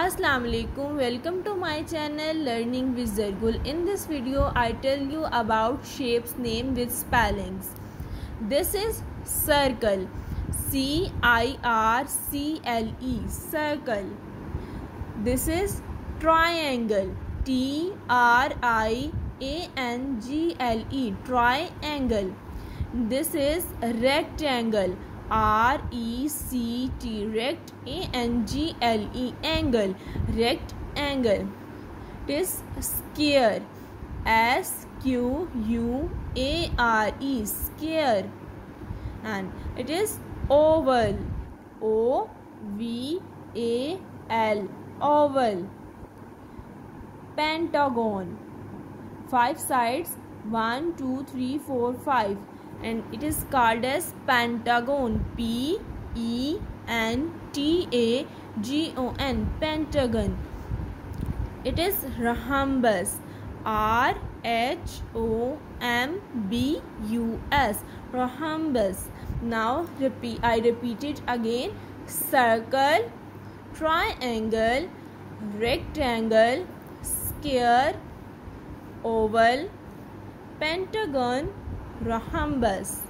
Assalamu alaikum welcome to my channel learning with Zargull. In this video I tell you about shapes name with spellings. This is circle. C I R C L E. Circle. This is triangle. T R I A N G L E. Triangle. This is rectangle R E C T rect A N G L E rect angle. It is square S Q U A R E square. And it is oval O V A L oval. Pentagon. Five sides one two three four five and it is called as pentagon P E N T A G O N pentagon. It is rhombus R H O M B U S rhombus. Now repeat I repeat it again. Circle triangle rectangle square oval pentagon rhombus.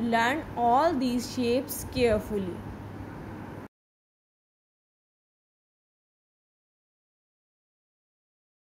Learn all these shapes carefully.